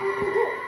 Oh.